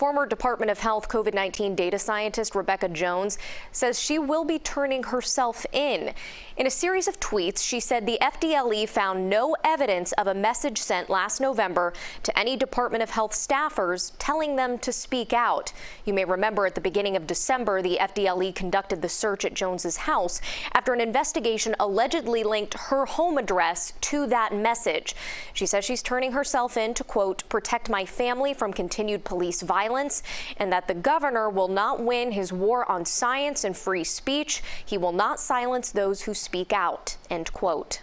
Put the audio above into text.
Former Department of Health COVID 19 data scientist Rebekah Jones says she will be turning herself in. In a series of tweets, she said the FDLE found no evidence of a message sent last November to any Department of Health staffers telling them to speak out. You may remember at the beginning of December, the FDLE conducted the search at Jones's house after an investigation allegedly linked her home address to that message. She says she's turning herself in to, quote, protect my family from continued police violence and that the governor will not win his war on science and free speech. He will not silence those who speak out, end quote.